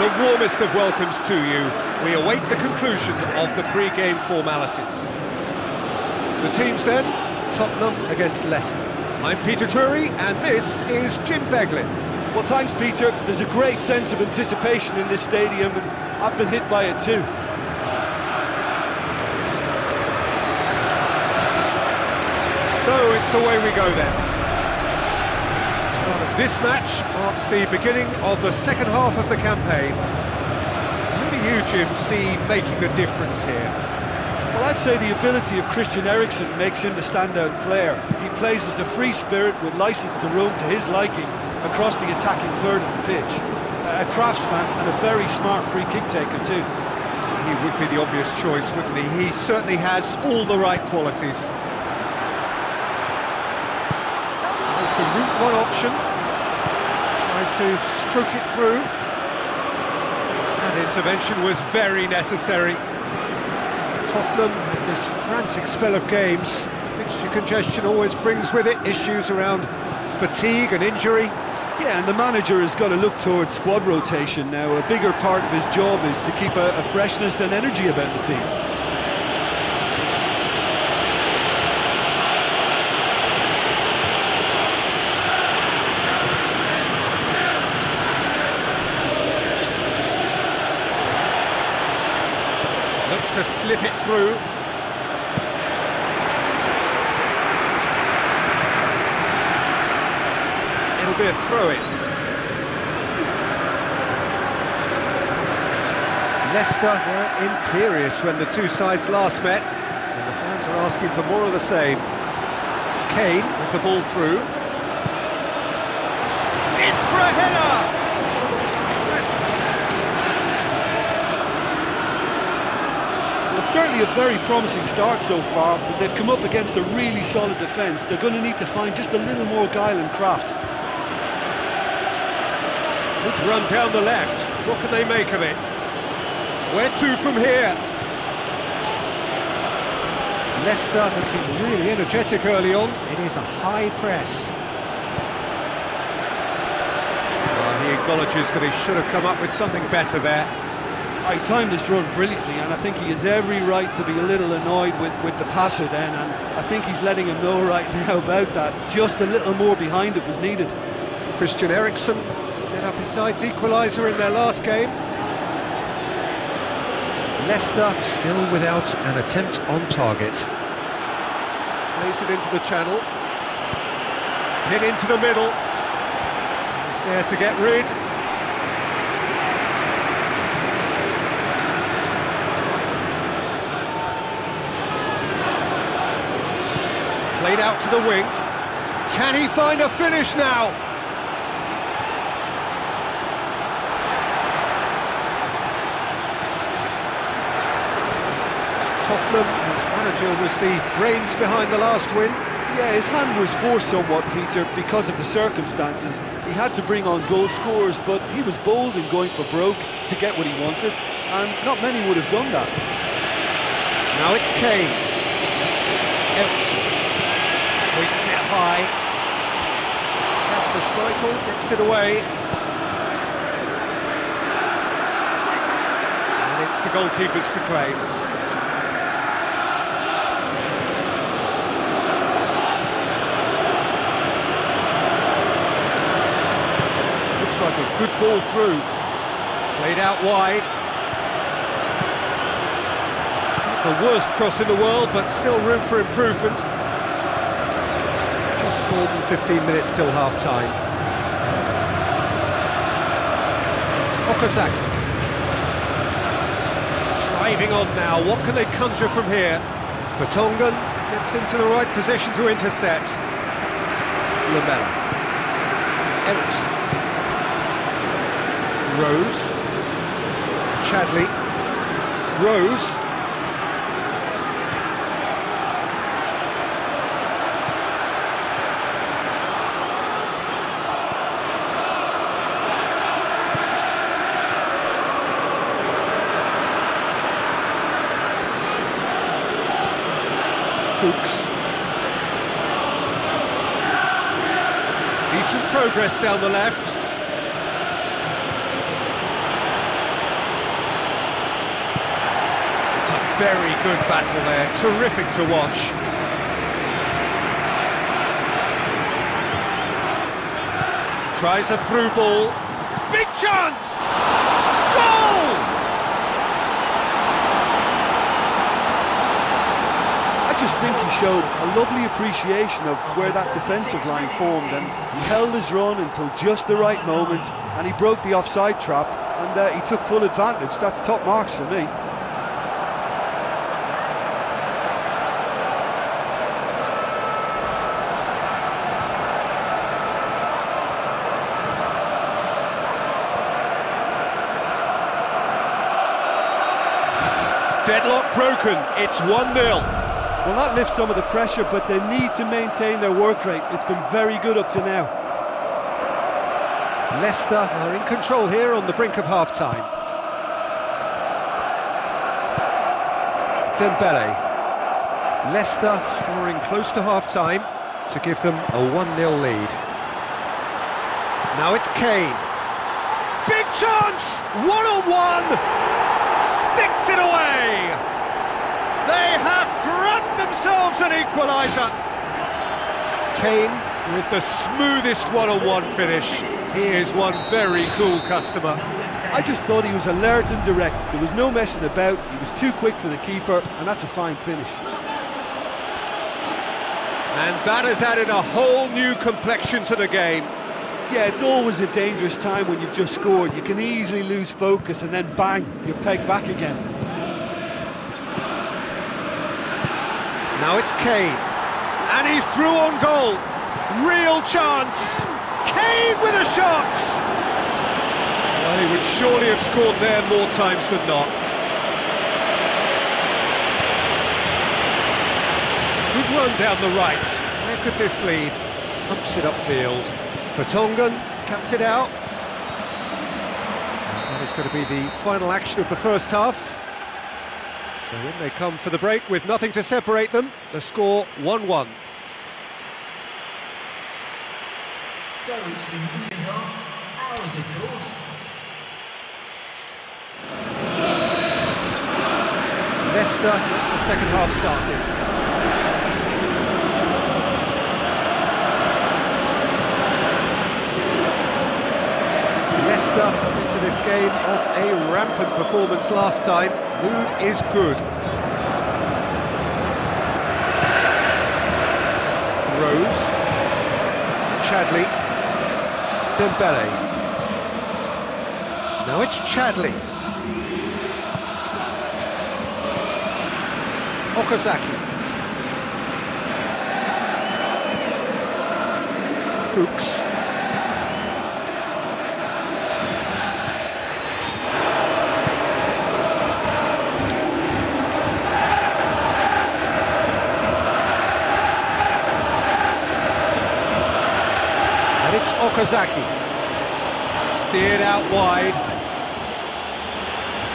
The warmest of welcomes to you. We await the conclusion of the pre-game formalities. The teams then, Tottenham against Leicester. I'm Peter Drury, and this is Jim Beglin. Well, thanks, Peter. There's a great sense of anticipation in this stadium, and I've been hit by it too. So it's away we go then. The start of this match marks the beginning of the second half of the campaign. Who do you, Jim, see making the difference here? Well, I'd say the ability of Christian Eriksen makes him the standout player. He plays as a free spirit with licence to roam to his liking across the attacking third of the pitch. A craftsman and a very smart free kick taker too. He would be the obvious choice, wouldn't he? He certainly has all the right qualities. Tries the route one option. Tries to stroke it through. That intervention was very necessary. Tottenham, this frantic spell of games, fixture congestion always brings with it issues around fatigue and injury. Yeah, and the manager has got to look towards squad rotation now. A bigger part of his job is to keep a, a freshness and energy about the team. To slip it through. It'll be a throw-in. Leicester were imperious when the two sides last met, and the fans are asking for more of the same. Kane with the ball through. In for a header! Well, a very promising start so far, but they've come up against a really solid defence. They're going to need to find just a little more guile and craft. Good run down the left. What can they make of it? Where to from here? Leicester looking really energetic early on. It is a high press. Well, he acknowledges that he should have come up with something better there. I timed this run brilliantly, and I think he has every right to be a little annoyed with, with the passer then, and I think he's letting him know right now about that. Just a little more behind it was needed. Christian Eriksen set up his side's equaliser in their last game. Leicester still without an attempt on target. Plays it into the channel. Hit into the middle. He's there to get rid. Played out to the wing. Can he find a finish now? Tottenham, whose manager was the brains behind the last win. Yeah, his hand was forced somewhat, Peter, because of the circumstances. He had to bring on goal scorers, but he was bold in going for broke to get what he wanted, and not many would have done that. Now it's Kane. Eriksen. High. Kasper Schmeichel gets it away. And it's the goalkeepers to claim. Looks like a good ball through. Played out wide. Not the worst cross in the world, but still room for improvement. Just more than 15 minutes till half-time. Okazaki. Driving on now, what can they conjure from here? Fatongan gets into the right position to intercept. Lamela. Eriksen. Rose. Chadli. Rose. Fuchs. Decent progress down the left. It's a very good battle there, terrific to watch. Tries a through ball. Big chance! Just think he showed a lovely appreciation of where that defensive line formed and he held his run until just the right moment and he broke the offside trap and uh, he took full advantage. That's top marks for me. Deadlock broken, it's 1-0. Well, that lifts some of the pressure, but they need to maintain their work rate. It's been very good up to now. Leicester are in control here on the brink of half-time. Dembele. Leicester scoring close to half-time to give them a 1-0 lead. Now it's Kane. Big chance! One-on-one! Sticks it away! They themselves an equaliser! Kane with the smoothest one-on-one -on -one finish. He is one very cool customer. I just thought he was alert and direct. There was no messing about. He was too quick for the keeper, and that's a fine finish. And that has added a whole new complexion to the game. Yeah, it's always a dangerous time when you've just scored. You can easily lose focus and then bang, you're pegged back again. Now it's Kane. And he's through on goal. Real chance. Kane with a shot! Well, he would surely have scored there more times than not. It's a good run down the right. Where could this lead? Pumps it upfield. Vertonghen cuts it out. That is going to be the final action of the first half. So in they come for the break with nothing to separate them. The score 1-1. So it's the moving half, ours of course. Leicester, the second half started. Leicester into this game off a rampant performance last time. Mood is good. Rose. Chadli. Dembele. Now it's Chadli. Okazaki. Fuchs. It's Okazaki. Steered out wide.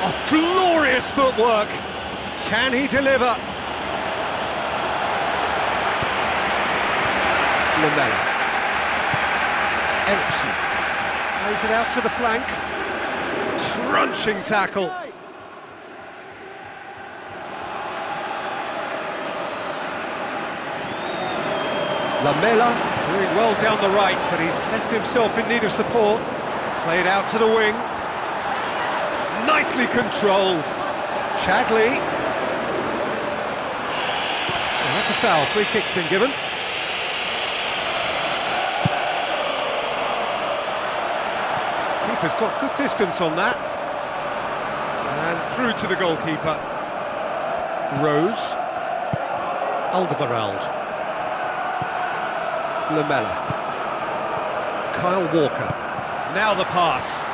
Oh, glorious footwork. Can he deliver? Lamela. Eriksen. Plays it out to the flank. Crunching tackle. Lamela Doing well down the right, but he's left himself in need of support. Played out to the wing. Nicely controlled. Chadli. And that's a foul. Free kick's been given. Keeper's got good distance on that. And through to the goalkeeper. Rose. Alderweireld. Lamela. Kyle Walker. Now the pass.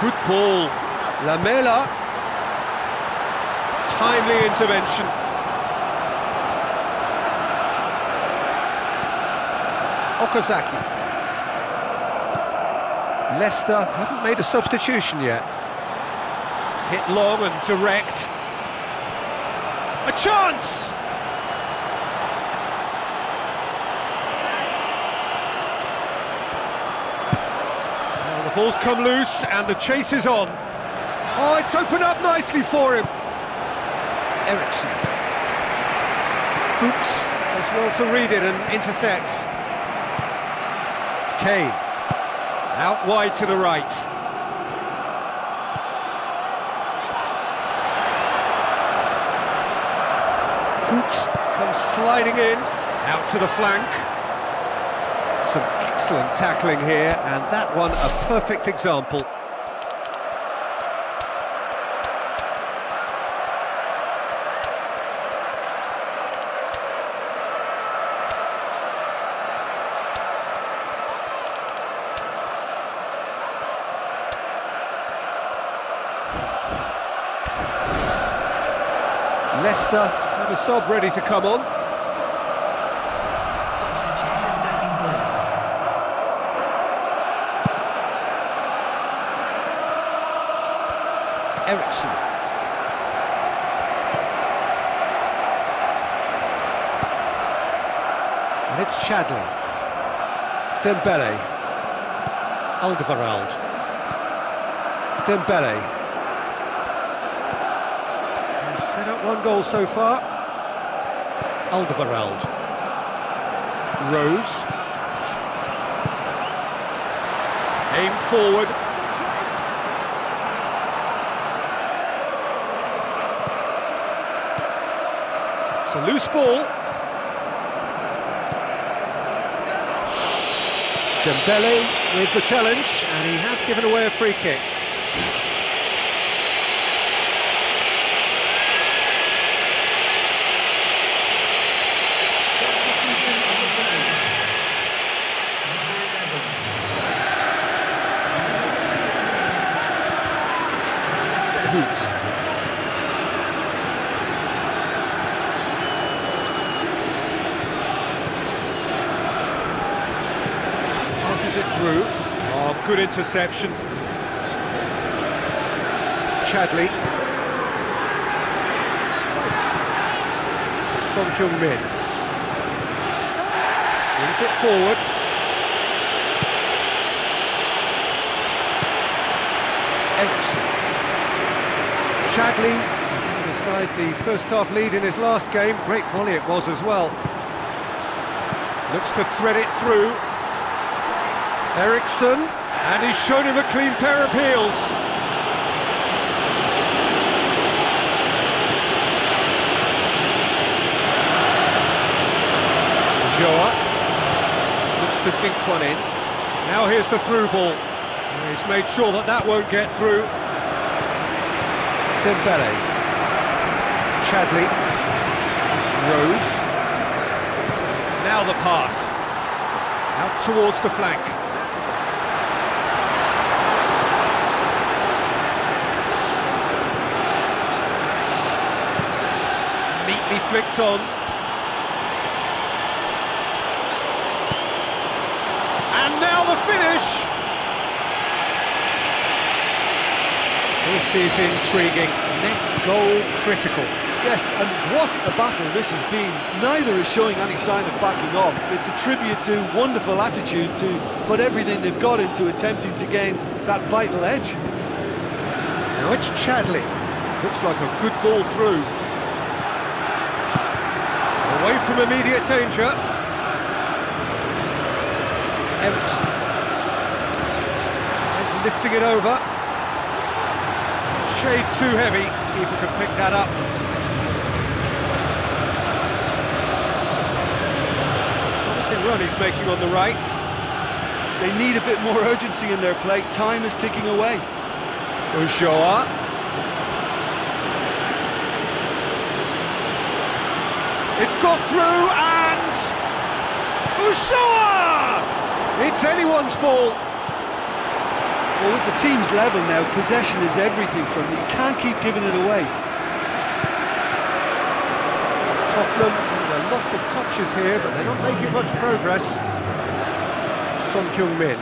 Good ball. Lamela. Timely intervention. Okazaki. Leicester haven't made a substitution yet. Hit long and direct. A chance! Ball's come loose and the chase is on. Oh, it's opened up nicely for him. Eriksen. Fuchs does well to read it and intercepts. Kane. Out wide to the right. Fuchs comes sliding in, out to the flank. Some excellent tackling here, and that one a perfect example. Leicester have a sob ready to come on. Eriksen. And it's Chadli. Dembele. Alderweireld. Dembele. He's set up one goal so far. Alderweireld. Rose. Aim forward. A loose ball. Dembele with the challenge, and he has given away a free kick. Substitution of the day. Number 11. Hoots. Passes it through. Oh, good interception. Chadli. Son Heung-min. Brings it forward. Eriksen. Chadli, beside the first half lead in his last game, great volley it was as well. Looks to thread it through. Eriksen, and he's shown him a clean pair of heels. Joa looks to dink one in. Now here's the through ball. He's made sure that that won't get through. Dembele. Chadli. Rose. Now the pass. Out towards the flank. Neatly flicked on. And now the finish! This is intriguing. Next goal critical. Yes, and what a battle this has been. Neither is showing any sign of backing off. It's a tribute to wonderful attitude to put everything they've got into attempting to gain that vital edge. Now it's Chadli. Looks like a good ball through. Away from immediate danger. Eriksen. Tries lifting it over. Shade too heavy. Keeper can pick that up. It's a promising run he's making on the right. They need a bit more urgency in their play. Time is ticking away. Ulloa. It's got through and... Ulloa! It's anyone's ball. Well, with the team's level now, possession is everything from them. You can't keep giving it away. Tottenham with a lot of touches here, but they're not making much progress. Son Heung-min.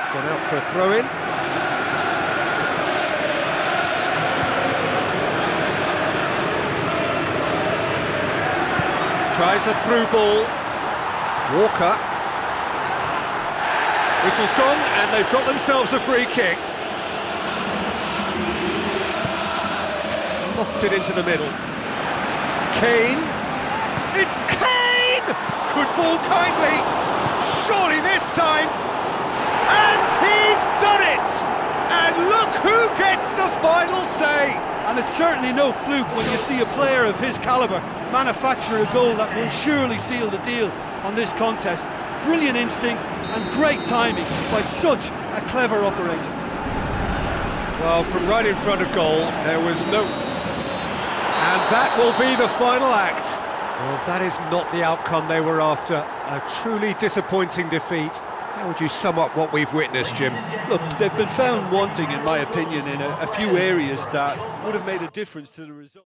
It's gone out for a throw-in. Tries a through ball. Walker. Whistle's gone, and they've got themselves a free kick. lofted into the middle. Kane. It's Kane! Could fall kindly. Surely this time. And he's done it! And look who gets the final say! And it's certainly no fluke when you see a player of his calibre manufacture a goal that will surely seal the deal on this contest. Brilliant instinct and great timing by such a clever operator. Well, from right in front of goal, there was no... And that will be the final act. Well, that is not the outcome they were after. A truly disappointing defeat. How would you sum up what we've witnessed, Jim? Look, they've been found wanting, in my opinion, in a, a few areas that would have made a difference to the result.